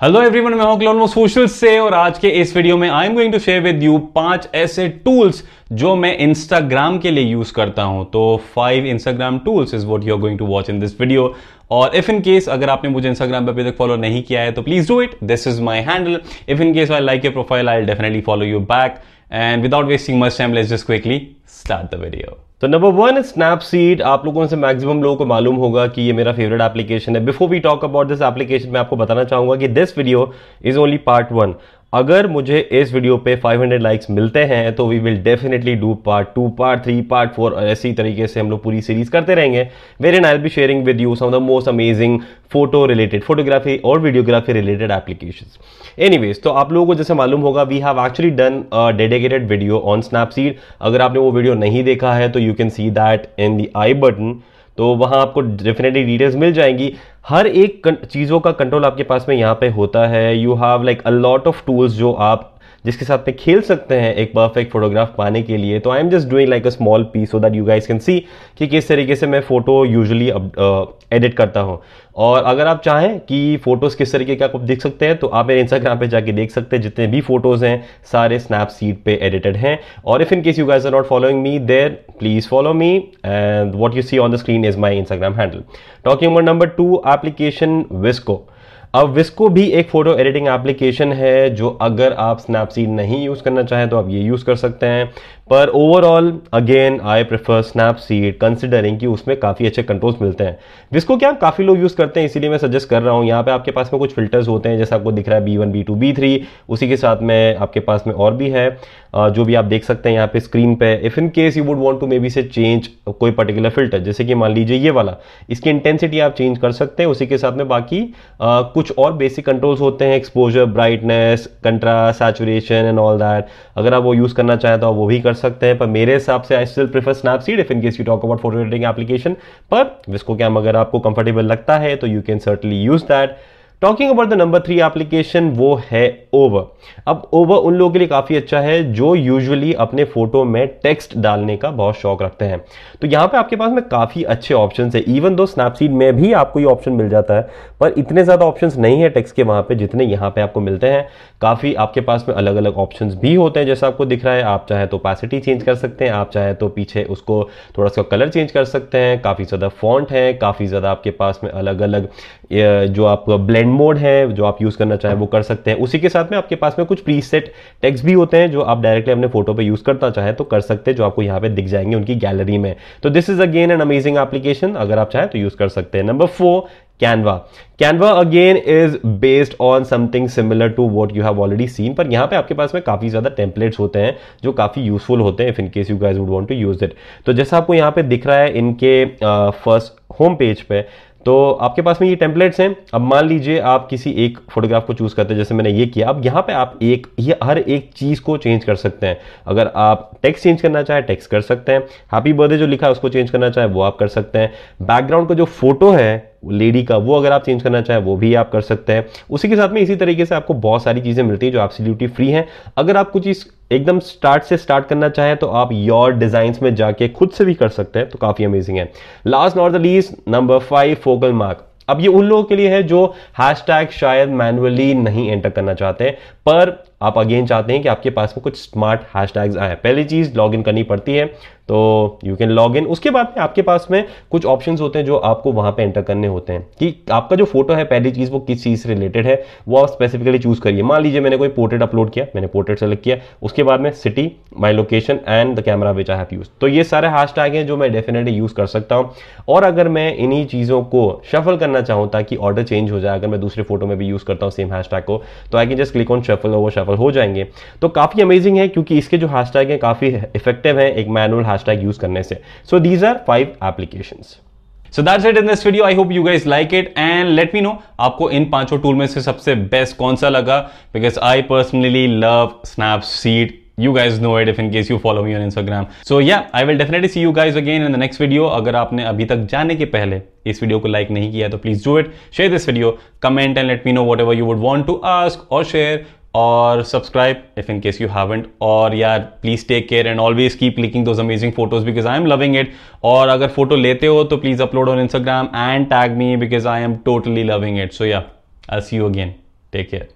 Hello everyone मैं हूँ clone social से और आज के इस वीडियो में I am going to share with you पाँच ऐसे टूल्स जो मैं इंस्टाग्राम के लिए यूज़ करता हूँ। तो five Instagram tools is what you are going to watch in this video और इफ़ इन केस अगर आपने मुझे इंस्टाग्राम पर अभी तक फॉलो नहीं किया है तो please do it this is my handle if in case I like your profile I definitely follow you back and without wasting much time let's just quickly start the video तो number one Snapseed आप लोगों से maximum लोगों को मालूम होगा कि ये मेरा फेवरेट एप्लीकेशन है। Before we talk about this application मैं आपको बताना चाहूँगा कि this video is only part one अगर मुझे इस वीडियो पे 500 लाइक्स मिलते हैं तो we will definitely do part two part three part four ऐसी तरीके से हम लोग पूरी सीरीज़ करते रहेंगे। Where and I be sharing with you some the most amazing photo related photography और वीडियोग्राफी रिलेटेड एप्लीकेशन एनीवेज तो आप लोगों को जैसे मालूम होगा we have actually done dedicated video on Snapseed अगर आपने वो वीडियो नहीं देखा है तो you can see that in the I button तो वहाँ आपको डेफिनेटली डिटेल्स मिल जाएँगी। हर एक चीज़ों का कंट्रोल आपके पास में यहाँ पे होता है। You have like a lot of tools जो आप जिसके साथ में खेल सकते हैं एक परफेक्ट फोटोग्राफ पाने के लिए। तो I am just doing like a small piece so that you guys can see कि किस तरीके से मैं फ़ोटो यूजुअली एडिट करता हूँ। और अगर आप चाहें कि फ़ोटोज़ किस तरीके का आप देख सकते हैं तो आप मेरे इंस्टाग्राम पे जाके देख सकते हैं, जितने भी फ़ोटोज़ हैं, सारे स्नैपसीड पे एडिटेड हैं। और if in case you guys are not following me there please follow me and what you see on the screen is my Instagram handle talking number two application VSCO अब VSCO भी एक photo editing application है, जो अगर आप Snapseed नहीं use करना चाहें तो आप ये यूज़ कर सकते हैं। पर overall again I prefer Snapseed considering कि उसमें काफ़ी अच्छे कंट्रोल्स मिलते हैं। जिसको क्या काफ़ी लोग यूज़ करते हैं इसीलिए मैं सजेस्ट कर रहा हूँ। यहाँ पे आपके पास में कुछ फिल्टर्स होते हैं जैसे आपको दिख रहा है B one B two B three उसी के साथ में आपके पास में और भी है। जो भी आप देख सकते हैं यहाँ पे स्क्रीन पे। If in case you would want to maybe से चेंज कोई पर्टिकुलर फ़िल्टर जैसे कि मान लीजिए ये वाला इसकी इंटेंसिटी आप चेंज कर सकते हैं उसी के साथ में बाकी आ, कुछ और बेसिक कंट्रोल्स होते हैं exposure brightness contra saturation and all that अगर आप वो यूज़ करना चाहें तो आप वो भी कर सकते हैं, पर मेरे हिसाब से I still prefer Snapseed if in case you talk about photo editing application पर विस्को कैम अगर आपको कंफर्टेबल लगता है तो you can certainly use that talking about the number three application वो है ओवर अब ओवर उन लोगों के लिए काफ़ी अच्छा है जो यूजुअली अपने फ़ोटो में टेक्स्ट डालने का बहुत शौक रखते हैं। तो यहाँ पे आपके पास में काफ़ी अच्छे ऑप्शंस है। इवन दो स्नैपसीड में भी आपको ये ऑप्शन मिल जाता है, पर इतने ज़्यादा ऑप्शन नहीं है टेक्स्ट के वहाँ पे जितने यहाँ पे आपको मिलते हैं। काफ़ी आपके पास में अलग अलग ऑप्शन भी होते हैं, जैसा आपको दिख रहा है। आप चाहे तो पैसिटी चेंज कर सकते हैं, आप चाहे तो पीछे उसको थोड़ा सा कलर चेंज कर सकते हैं। काफ़ी ज़्यादा फॉन्ट है, काफ़ी ज़्यादा आपके पास में अलग अलग जो आप ब्लेंड मोड है, जो आप यूज़ करना चाहें वो कर सकते हैं। उसी के साथ में आपके पास में कुछ प्रीसेट टेक्स्ट भी होते हैं, जो आप डायरेक्टली अपने फ़ोटो पे यूज़ करना चाहें तो कर सकते हैं, जो आपको यहाँ पे दिख जाएँगे उनकी गैलरी में। तो this is again an amazing application अगर आप चाहें तो यूज़ कर सकते हैं। Number four Canva Canva again is based on something similar to what you have already seen पर यहाँ पे आपके पास में काफ़ी ज़्यादा टेम्पलेट्स होते हैं, जो काफ़ी यूजफुल होते हैं if in case you guys would want to use it तो जैसा आपको यहाँ पे दिख रहा है इनके फ़र्स्ट होम पेज पे तो आपके पास में ये टेम्पलेट्स हैं। अब मान लीजिए आप किसी एक फोटोग्राफ को चूज़ करते हैं, जैसे मैंने ये किया। अब यहाँ पे आप एक, ये हर एक चीज़ को चेंज कर सकते हैं। अगर आप टेक्स्ट चेंज करना चाहे टेक्स्ट कर सकते हैं। हैप्पी बर्थडे जो लिखा है, उसको चेंज करना चाहे, वो आप कर सकते हैं। बैकग्राउंड का जो फ़ोटो है लेडी का, वो अगर आप चेंज करना चाहें, वो भी आप कर सकते हैं। उसी के साथ में इसी तरीके से आपको बहुत सारी चीज़ें मिलती है जो एब्सोल्युटली फ्री हैं। अगर आप कुछ इस एकदम स्टार्ट से स्टार्ट करना चाहें तो आप योर डिज़ाइन में जाके खुद से भी कर सकते हैं तो काफ़ी अमेजिंग है। Last not the number five focal mark अब ये उन लोगों के लिए है जो हैशटैग शायद मैनुअली नहीं एंटर करना चाहते, पर आप अगेन चाहते हैं कि आपके पास में कुछ स्मार्ट हैशटैग्स आए। पहली चीज़ लॉग इन करनी पड़ती है तो यू कैन लॉग इन उसके बाद में आपके पास में कुछ ऑप्शंस होते हैं जो आपको वहाँ पे एंटर करने होते हैं। कि आपका जो फ़ोटो है, पहली चीज़ वो किस चीज़ से रिलेटेड है, वो आप स्पेसिफिकली चूज़ करिए। मान लीजिए मैंने कोई पोर्ट्रेट अपलोड किया, मैंने पोर्ट्रेट सेलेक्ट किया, उसके बाद में city my location and the camera which I have use तो ये सारे हैश टैग हैं जो मैं डेफिनेटली यूज़ कर सकता हूँ। और अगर मैं इन्हीं चीज़ों को शफल करना चाहूँ ताकि ऑर्डर चेंज हो जाए, अगर मैं दूसरे फ़ोटो में भी यूज़ करता हूँ सेम हैश को तो I can just click on shuffle और वो सफल हो जाएँगे। तो काफ़ी अमेजिंग है क्योंकि इसके जो हैशटैग हैं काफ़ी इफ़ेक्टिव हैं एक मैनुअल हैशटैग यूज़ करने से। So these are five application so that's it in this video I hope you guys like it and let me know आपको इन पाँचों टूल में से सबसे बेस्ट कौन सा लगा? Because I personally love Snapseed you guys know it if in case you follow me on Instagram so या I will definitely see you guys again in the next video अगर आपने अभी तक जाने के पहले इस वीडियो को लाइक नहीं किया तो please do it share this video comment and let me know whatever you would want to ask और share or subscribe if in case you haven't. or yeah please take care and always keep clicking those amazing photos because I am loving it. or agar photo lete ho to please upload on Instagram and tag me because I am totally loving it. So yeah I'll see you again. Take care.